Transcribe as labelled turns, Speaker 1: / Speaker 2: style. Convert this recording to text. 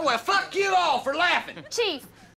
Speaker 1: Oh, well, fuck you all for laughing.
Speaker 2: Chief,